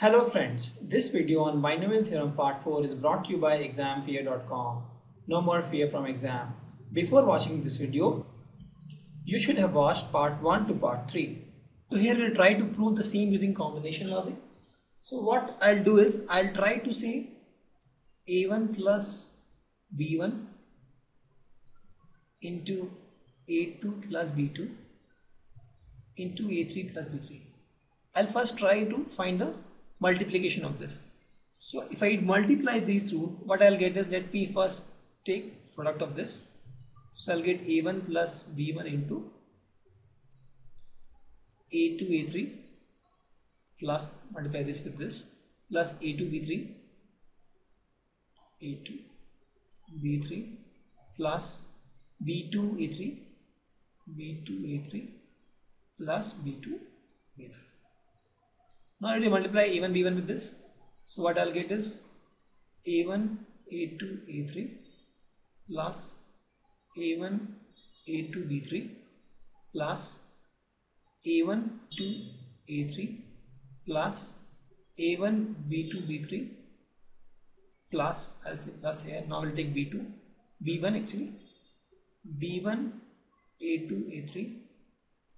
Hello friends, this video on binomial theorem part 4 is brought to you by examfear.com. No more fear from exam. Before watching this video, you should have watched part 1 to part 3. So here we'll try to prove the same using combination logic. So what I'll do is I'll try to say a1 plus b1 into a2 plus b2 into a3 plus b3. I'll first try to find the multiplication of this. So if I multiply these two, what I'll get is let me first take product of this. So I'll get a1 plus b1 into a2 a3 plus multiply this with this plus a2 b3 a2 b3 plus b2 a3 b2 a3 plus b2 b3 now I need multiply a1 b1 with this. So what I'll get is a1 a2 a3 plus a1 a2 b3 plus a1 2 a3 plus a1 b2 b3 plus I'll say plus here now we'll take b2 b1 actually. B1 a2 a3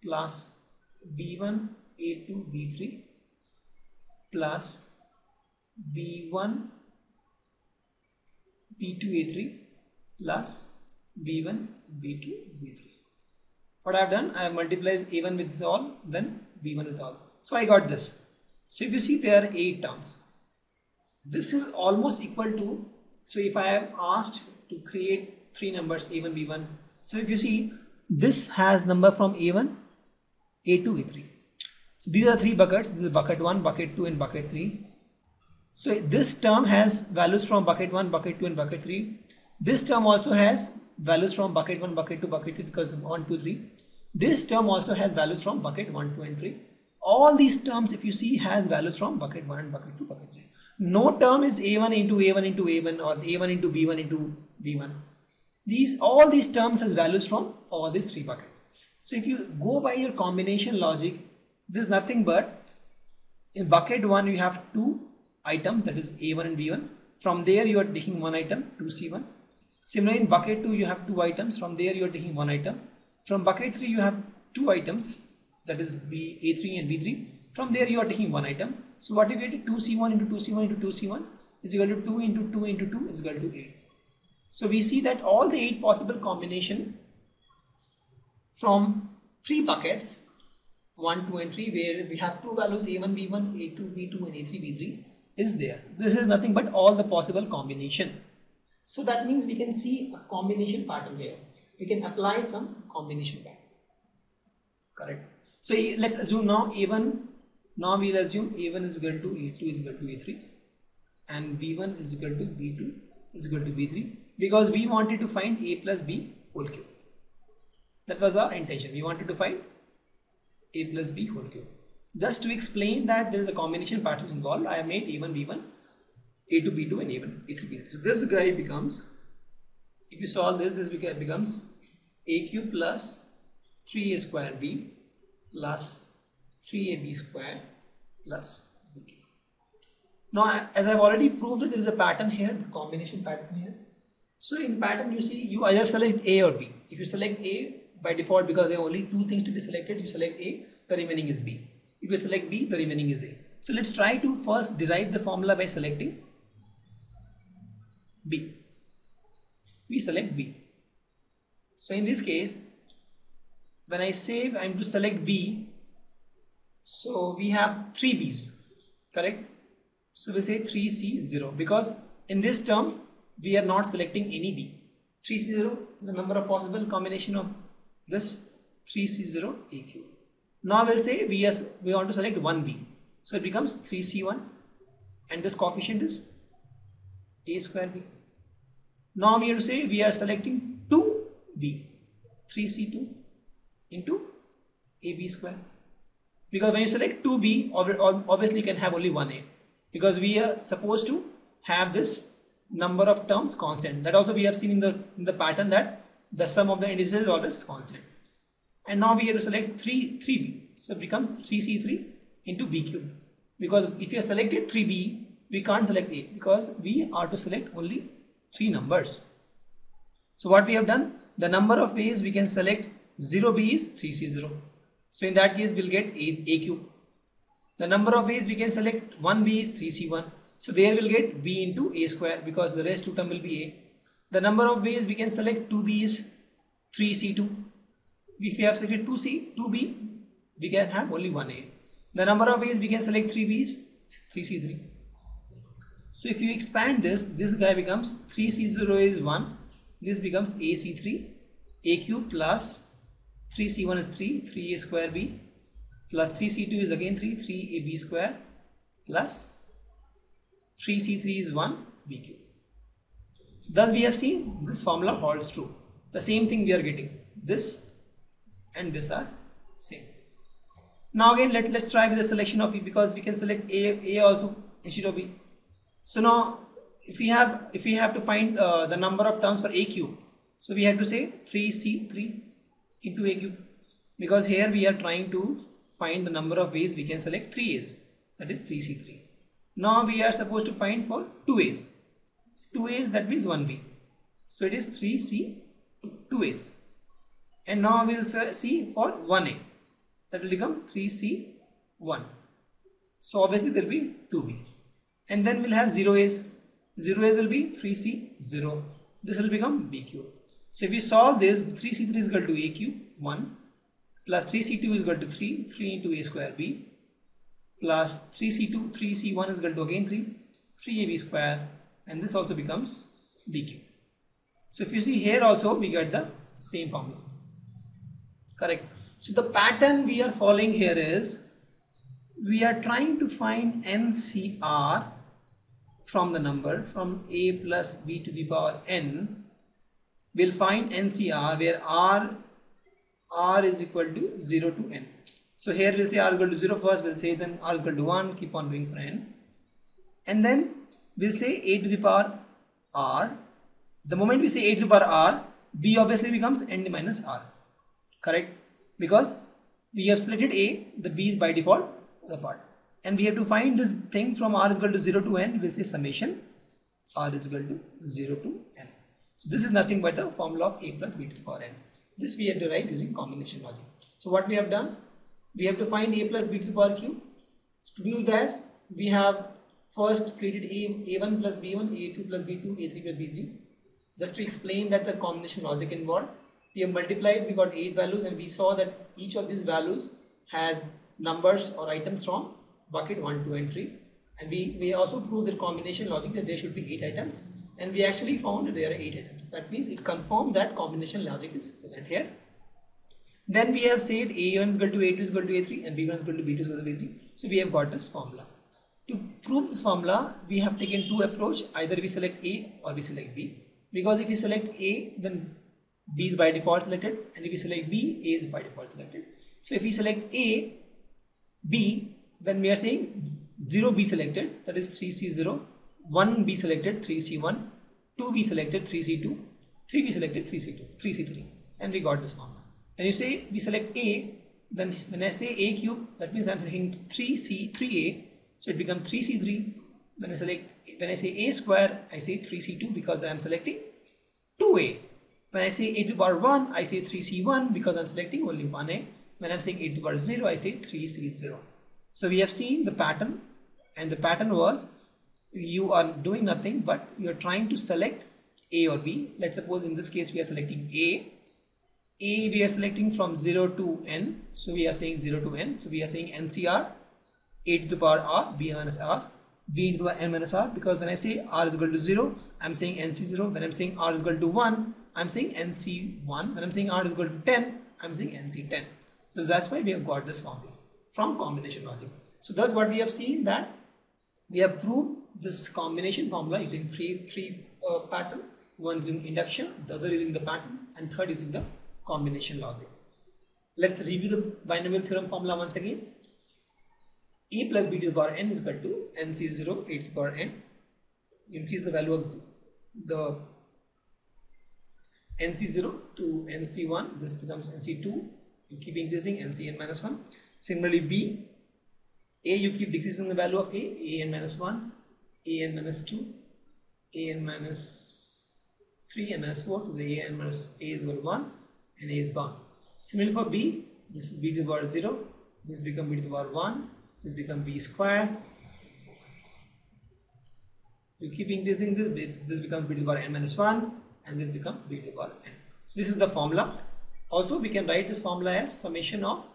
plus b1 a2 b3 plus b1 b2 a3 plus b1 b2 b3 what I've done I have multiplied a1 with all then b1 with all. So I got this. So if you see there are eight terms. This is almost equal to so if I am asked to create three numbers a1 b1 so if you see this has number from a1 a2 a3 so these are three buckets. This is bucket 1, bucket 2 and bucket 3. So this term has values from bucket 1, bucket 2 and bucket 3. This term also has values from bucket 1, bucket 2, bucket 3 because 1, 2, 3. This term also has values from bucket 1, 2 and 3. All these terms if you see has values from bucket 1 and bucket 2, bucket 3. No term is a1 into a1 into a1 or a1 into b1 into b1. These all these terms has values from all these three buckets. So if you go by your combination logic, this is nothing but in bucket 1 you have two items that is a1 and b1 from there you are taking one item 2c1 similarly in bucket 2 you have two items. From there you are taking one item. From bucket 3 you have two items that is b a3 and b3 from there you are taking one item. So what you get? 2c1 into 2c1 into 2c1 is equal to 2 into 2 into 2 is equal to 8 so we see that all the eight possible combination from three buckets 1, 2 and 3 where we have two values a1, b1, a2, b2 and a3, b3 is there. This is nothing but all the possible combination. So that means we can see a combination pattern here. We can apply some combination pattern. Correct. So let's assume now a1, now we'll assume a1 is equal to a2 is equal to a3 and b1 is equal to b2 is equal to b3 because we wanted to find a plus b whole cube. That was our intention. We wanted to find a plus b whole cube. Just to explain that there is a combination pattern involved, I have made a1, b1, a2, b2 and a1, a3, b3. So this guy becomes, if you solve this, this becomes a cube plus 3a square b plus 3ab square plus b cube. Now, as I've already proved, there is a pattern here, the combination pattern here. So in the pattern, you see, you either select A or B. If you select A, by default because there are only two things to be selected. You select A the remaining is B. If you select B the remaining is A. So let's try to first derive the formula by selecting B. We select B. So in this case when I save I'm to select B so we have three B's correct? So we say 3C0 because in this term we are not selecting any B. 3C0 is the number of possible combination of this 3c0 a cube. Now we'll say we, has, we want to select 1b. So it becomes 3c1 and this coefficient is a square b. Now we have to say we are selecting 2b, 3c2 into ab square. Because when you select 2b, obviously you can have only 1a. Because we are supposed to have this number of terms constant. That also we have seen in the, in the pattern that the sum of the integers is always constant. And now we have to select 3, 3b. So it becomes 3c3 into b cube. because if you have selected 3b we can't select a because we are to select only three numbers so what we have done the number of ways we can select 0b is 3c0 so in that case we'll get a, a cube the number of ways we can select 1b is 3c1 so there we'll get b into a square because the rest two term will be a the number of ways we can select 2b is 3c2 if we have selected 2c 2b we can have only one a. The number of ways we can select 3b is 3c3 so if you expand this this guy becomes 3c0 is 1 this becomes ac3 a cube plus 3c1 is 3 3a square b plus 3c2 is again 3 3ab square plus 3c3 is 1 b cube thus we have seen this formula holds true. The same thing we are getting. This and this are same. Now again let, let's try with the selection of e because we can select a a also instead of b. So now if we have if we have to find uh, the number of terms for a cube so we have to say 3c3 into a cube. Because here we are trying to find the number of ways we can select 3 a's. That is 3c3 now we are supposed to find for 2 a's 2 a's that means 1b so it is 3c 2 a's. And now we'll see for 1a that will become 3c1 so obviously there will be 2b and then we'll have 0 a's. 0 a's will be 3c0 this will become b cube so if we solve this 3c3 is equal to a cube 1 plus 3c2 is equal to 3 3 into a square b. Plus 3c2 3c1 is equal to again 3 3ab square and this also becomes cube so if you see here also we get the same formula. Correct. So the pattern we are following here is we are trying to find NCR from the number from a plus b to the power n we'll find NCR where R R is equal to 0 to n. So here we'll say R is equal to 0 first we'll say then R is equal to 1 keep on doing for n. And then we'll say a to the power R the moment we say a to the power R B obviously becomes n minus R correct because we have selected A, the B is by default the part. And we have to find this thing from R is equal to 0 to N, we'll say summation R is equal to 0 to N. So this is nothing but the formula of A plus B to the power N. This we have derived using combination logic. So what we have done, we have to find A plus B to the power Q. So to do this, we have first created A, A1 plus B1, A2 plus B2, A3 plus B3. Just to explain that the combination logic involved we have multiplied we got 8 values and we saw that each of these values has numbers or items from bucket 1 2 and 3 and we, we also proved the combination logic that there should be 8 items and we actually found that there are 8 items. That means it confirms that combination logic is present here. Then we have said a1 is equal to a2 is equal to a3 and b1 is equal to b2 is equal to b3 so we have got this formula to prove this formula we have taken two approach. Either we select a or we select b. Because if we select a then B is by default selected. And if we select B, A is by default selected. So if we select A, B, then we are saying 0B selected. That is 3C0, 1B selected 3C1, 2B selected 3C2, 3B selected 3C2, 3C3 and we got this formula. When you say we select A, then when I say A cube, that means I'm selecting 3C, 3A, so it becomes 3C3. When I select, when I say A square, I say 3C2 because I am selecting 2A. When I say a to the power 1, I say 3c1 because I'm selecting only 1a. When I'm saying a to the power 0, I say 3c0. So we have seen the pattern and the pattern was you are doing nothing but you are trying to select a or b. Let's suppose in this case we are selecting a. a we are selecting from 0 to n. So we are saying 0 to n. So we are saying NCR a to the power r, b minus r b to the n minus r because when I say r is equal to 0, I'm saying nc0. When I'm saying r is equal to 1, I'm saying NC1. When I'm saying R is equal to 10, I'm saying NC10. So that's why we have got this formula from combination logic. So that's what we have seen that we have proved this combination formula using three, three uh, pattern. One using induction, the other using the pattern, and third using the combination logic. Let's review the binomial theorem formula once again. A plus B to the power n is equal to NC0 a to the power n. Increase the value of the NC0 to NC1 this becomes NC2 you keep increasing NCN minus 1 similarly B a you keep decreasing the value of a a n minus 1 a n minus 2 a n minus 3 and minus 4 to the a n minus a is equal to 1 and a is gone similarly for b this is b to the power 0 this become b to the power 1 this become b square you keep increasing this this becomes b to the power n minus 1 and this become b to the power n. So this is the formula. Also we can write this formula as summation of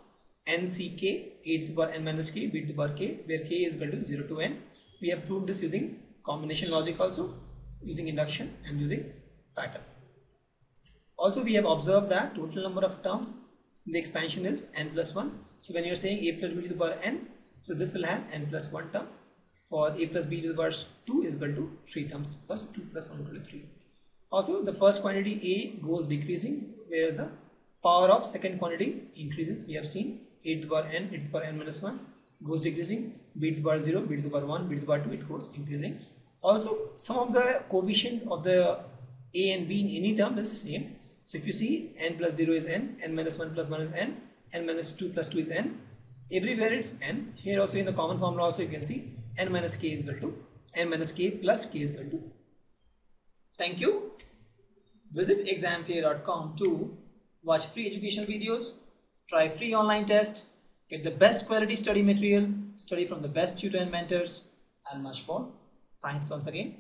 nck a to the power n minus k b to the power k where k is equal to 0 to n. We have proved this using combination logic also using induction and using pattern also we have observed that total number of terms in the expansion is n plus 1 so when you're saying a plus b to the power n so this will have n plus 1 term for a plus b to the power 2 is equal to 3 terms plus 2 plus 1 equal to 3 also the first quantity a goes decreasing where the power of second quantity increases we have seen a to the power n, a to the power n minus 1 goes decreasing, b to the power 0, b to the power 1, b to the power 2 it goes increasing. Also some of the coefficient of the a and b in any term is same. So if you see n plus 0 is n, n minus 1 plus 1 is n, n minus 2 plus 2 is n. Everywhere it's n. Here also in the common formula also you can see n minus k is equal to n minus k plus k is equal to. Thank you. Visit examfear.com to watch free educational videos, try free online test, get the best quality study material, study from the best tutor and mentors, and much more. Thanks once again.